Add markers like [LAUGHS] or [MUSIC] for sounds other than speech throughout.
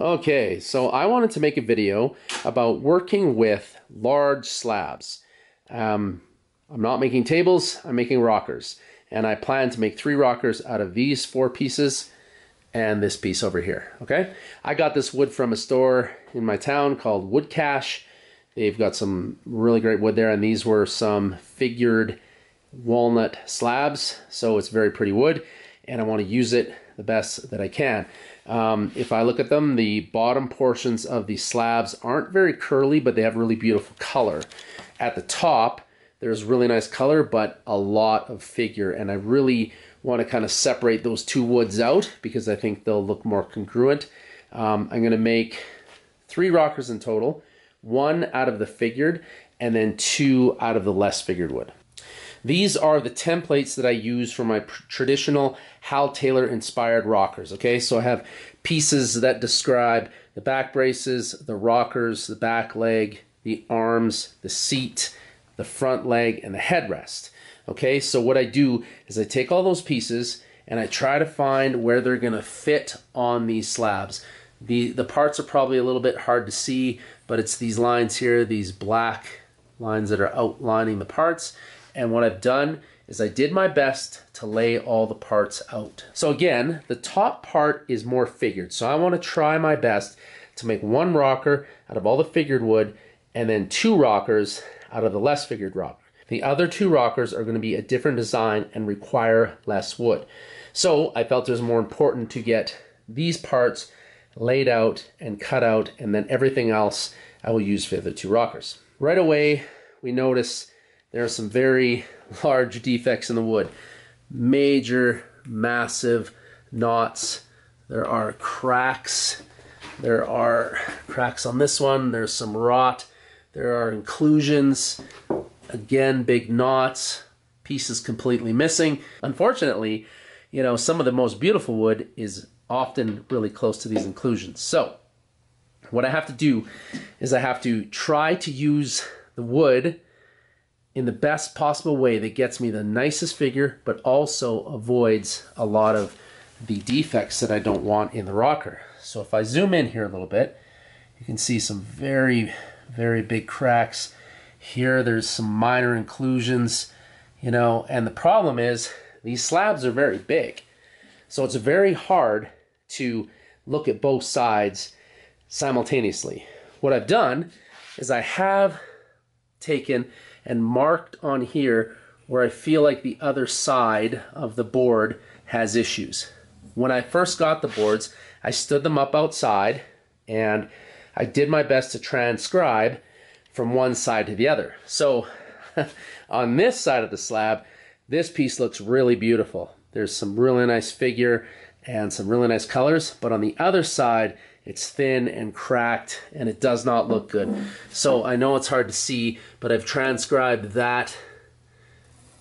Okay, so I wanted to make a video about working with large slabs. Um, I'm not making tables, I'm making rockers. And I plan to make three rockers out of these four pieces and this piece over here, okay? I got this wood from a store in my town called Wood Cache. They've got some really great wood there, and these were some figured walnut slabs, so it's very pretty wood, and I want to use it the best that I can. Um, if I look at them, the bottom portions of the slabs aren't very curly, but they have really beautiful color. At the top, there's really nice color, but a lot of figure, and I really want to kind of separate those two woods out because I think they'll look more congruent. Um, I'm going to make three rockers in total, one out of the figured, and then two out of the less figured wood. These are the templates that I use for my traditional Hal Taylor inspired rockers. Okay, so I have pieces that describe the back braces, the rockers, the back leg, the arms, the seat, the front leg, and the headrest. Okay, so what I do is I take all those pieces and I try to find where they're to fit on these slabs. The, the parts are probably a little bit hard to see, but it's these lines here, these black lines that are outlining the parts. And what I've done is I did my best to lay all the parts out. So again, the top part is more figured. So I want to try my best to make one rocker out of all the figured wood and then two rockers out of the less figured rock. The other two rockers are going to be a different design and require less wood. So I felt it was more important to get these parts laid out and cut out and then everything else I will use for the two rockers. Right away we notice there are some very [LAUGHS] large defects in the wood. Major, massive knots. There are cracks. There are cracks on this one. There's some rot. There are inclusions. Again, big knots. Pieces completely missing. Unfortunately, you know, some of the most beautiful wood is often really close to these inclusions. So, what I have to do is I have to try to use the wood in the best possible way that gets me the nicest figure, but also avoids a lot of the defects that I don't want in the rocker. So if I zoom in here a little bit, you can see some very, very big cracks. Here there's some minor inclusions, you know, and the problem is these slabs are very big. So it's very hard to look at both sides simultaneously. What I've done is I have taken and marked on here where I feel like the other side of the board has issues. When I first got the boards, I stood them up outside and I did my best to transcribe from one side to the other. So [LAUGHS] on this side of the slab, this piece looks really beautiful. There's some really nice figure and some really nice colors, but on the other side, it's thin and cracked and it does not look good. So I know it's hard to see, but I've transcribed that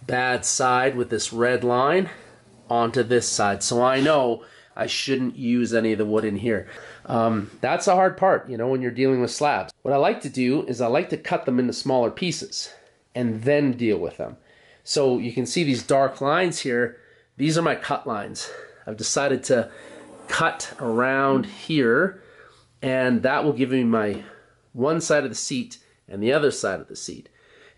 bad side with this red line onto this side. So I know I shouldn't use any of the wood in here. Um, that's a hard part, you know, when you're dealing with slabs. What I like to do is I like to cut them into smaller pieces and then deal with them. So you can see these dark lines here. These are my cut lines. I've decided to cut around here and that will give me my one side of the seat and the other side of the seat.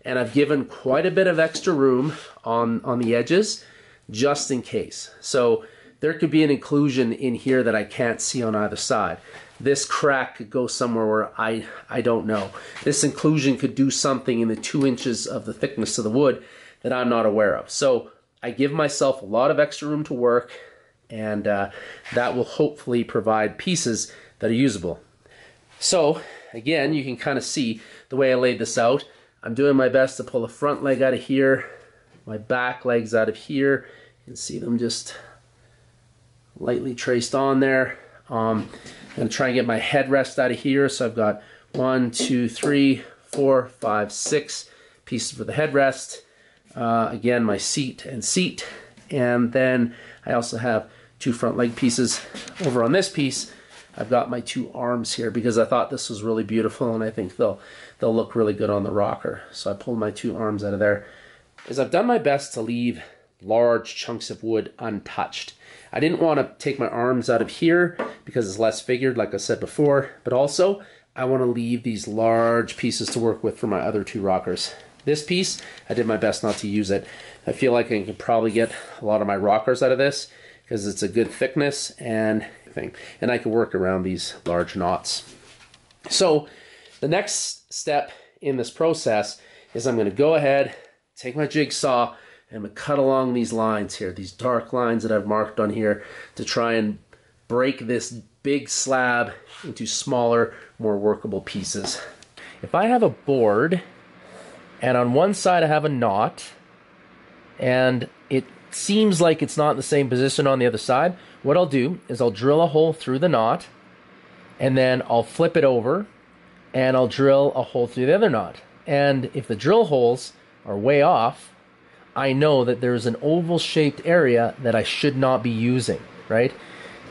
And I've given quite a bit of extra room on, on the edges just in case. So there could be an inclusion in here that I can't see on either side. This crack could go somewhere where I, I don't know. This inclusion could do something in the two inches of the thickness of the wood that I'm not aware of. So I give myself a lot of extra room to work and uh, that will hopefully provide pieces that are usable. So again, you can kind of see the way I laid this out. I'm doing my best to pull the front leg out of here, my back legs out of here. You can see them just lightly traced on there. Um, I'm to try and get my headrest out of here. So I've got one, two, three, four, five, six pieces for the headrest. Uh, again, my seat and seat. And then I also have two front leg pieces. Over on this piece, I've got my two arms here because I thought this was really beautiful and I think they'll they'll look really good on the rocker. So I pulled my two arms out of there. Is I've done my best to leave large chunks of wood untouched. I didn't want to take my arms out of here because it's less figured, like I said before, but also I want to leave these large pieces to work with for my other two rockers. This piece, I did my best not to use it. I feel like I can probably get a lot of my rockers out of this because it's a good thickness and thing. And I can work around these large knots. So the next step in this process is I'm going to go ahead, take my jigsaw, and I'm going to cut along these lines here, these dark lines that I've marked on here to try and break this big slab into smaller, more workable pieces. If I have a board and on one side I have a knot and it seems like it's not in the same position on the other side, what I'll do is I'll drill a hole through the knot and then I'll flip it over and I'll drill a hole through the other knot. And if the drill holes are way off, I know that there's an oval shaped area that I should not be using, right?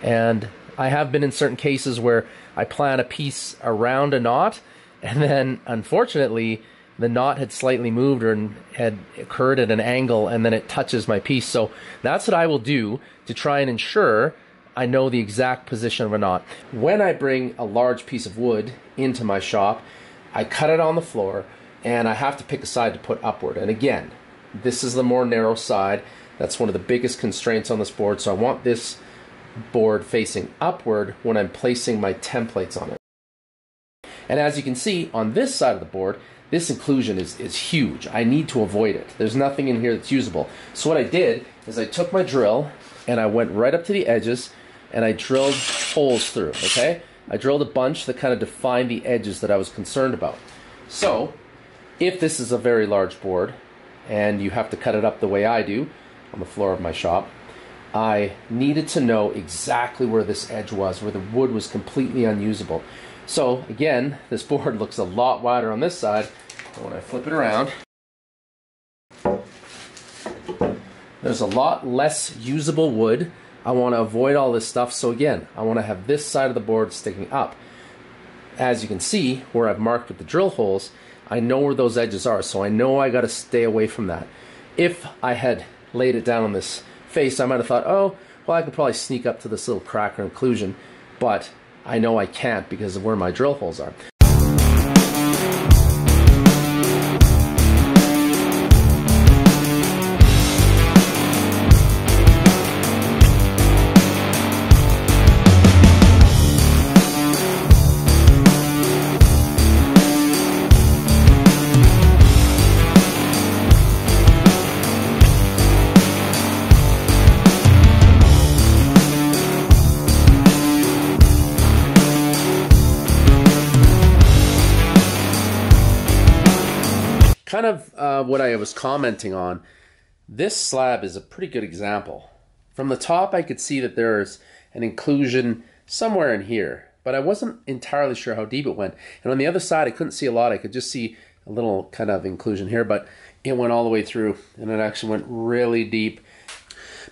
And I have been in certain cases where I plan a piece around a knot and then unfortunately the knot had slightly moved or had occurred at an angle and then it touches my piece. So that's what I will do to try and ensure I know the exact position of a knot. When I bring a large piece of wood into my shop, I cut it on the floor and I have to pick a side to put upward. And again, this is the more narrow side. That's one of the biggest constraints on this board. So I want this board facing upward when I'm placing my templates on it. And as you can see on this side of the board, this inclusion is, is huge. I need to avoid it. There's nothing in here that's usable. So what I did is I took my drill and I went right up to the edges and I drilled holes through, okay? I drilled a bunch that kind of defined the edges that I was concerned about. So, if this is a very large board and you have to cut it up the way I do on the floor of my shop, I needed to know exactly where this edge was, where the wood was completely unusable. So again, this board [LAUGHS] looks a lot wider on this side. When I flip it around, there's a lot less usable wood I want to avoid all this stuff. So again, I want to have this side of the board sticking up. As you can see, where I've marked with the drill holes, I know where those edges are. So I know I got to stay away from that. If I had laid it down on this face, I might have thought, oh, well, I could probably sneak up to this little crack or inclusion. But I know I can't because of where my drill holes are. What I was commenting on, this slab is a pretty good example. From the top, I could see that there's an inclusion somewhere in here, but I wasn't entirely sure how deep it went. And on the other side, I couldn't see a lot. I could just see a little kind of inclusion here, but it went all the way through, and it actually went really deep.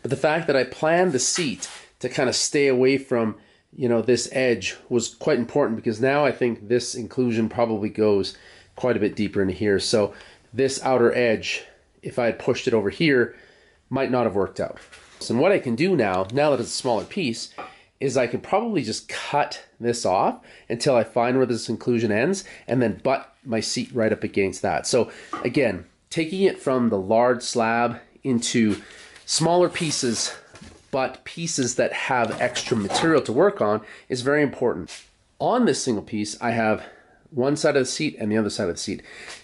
But the fact that I planned the seat to kind of stay away from you know this edge was quite important because now I think this inclusion probably goes quite a bit deeper into here. So this outer edge, if I had pushed it over here, might not have worked out. So what I can do now, now that it's a smaller piece, is I can probably just cut this off until I find where this inclusion ends and then butt my seat right up against that. So again, taking it from the large slab into smaller pieces, but pieces that have extra material to work on is very important. On this single piece, I have one side of the seat and the other side of the seat.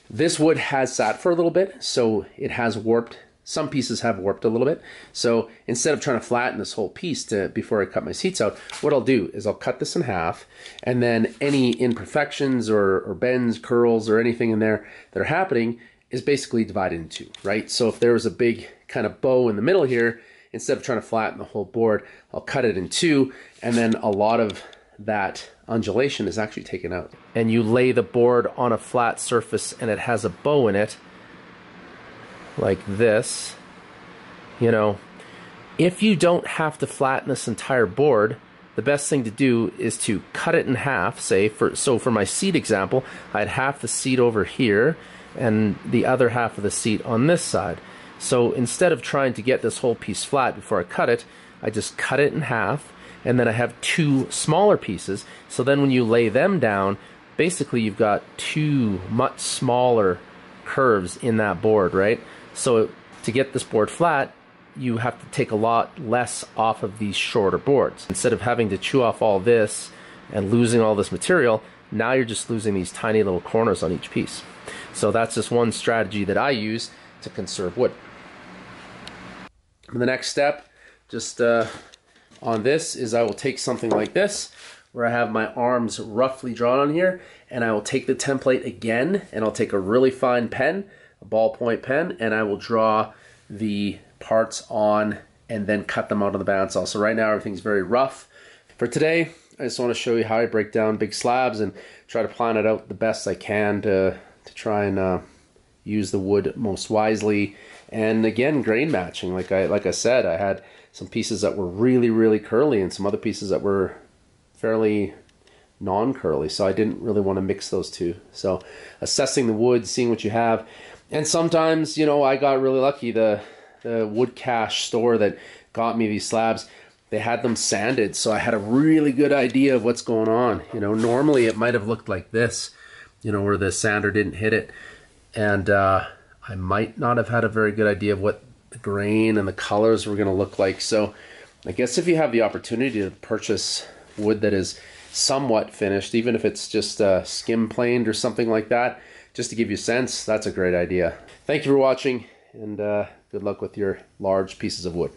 This wood has sat for a little bit, so it has warped. Some pieces have warped a little bit. So instead of trying to flatten this whole piece to before I cut my seats out, what I'll do is I'll cut this in half, and then any imperfections or, or bends, curls, or anything in there that are happening is basically divided in two, right? So if there was a big kind of bow in the middle here, instead of trying to flatten the whole board, I'll cut it in two, and then a lot of that undulation is actually taken out. And you lay the board on a flat surface and it has a bow in it, like this, you know, if you don't have to flatten this entire board, the best thing to do is to cut it in half, say, for so for my seat example, I had half the seat over here and the other half of the seat on this side. So instead of trying to get this whole piece flat before I cut it, I just cut it in half and then I have two smaller pieces. So then when you lay them down, basically you've got two much smaller curves in that board, right? So to get this board flat, you have to take a lot less off of these shorter boards. Instead of having to chew off all this and losing all this material, now you're just losing these tiny little corners on each piece. So that's just one strategy that I use to conserve wood. the next step, just uh, on this, is I will take something like this, where I have my arms roughly drawn on here, and I will take the template again, and I'll take a really fine pen, a ballpoint pen, and I will draw the parts on and then cut them out of the bandsaw. So right now everything's very rough. For today, I just want to show you how I break down big slabs and try to plan it out the best I can to, to try and uh, use the wood most wisely. And again, grain matching. Like I like I said, I had some pieces that were really really curly and some other pieces that were fairly non-curly. So I didn't really want to mix those two. So assessing the wood, seeing what you have, and sometimes you know I got really lucky. The the wood cache store that got me these slabs they had them sanded so i had a really good idea of what's going on you know normally it might have looked like this you know where the sander didn't hit it and uh, i might not have had a very good idea of what the grain and the colors were going to look like so i guess if you have the opportunity to purchase wood that is somewhat finished even if it's just uh, skim planed or something like that just to give you sense that's a great idea thank you for watching and uh, good luck with your large pieces of wood.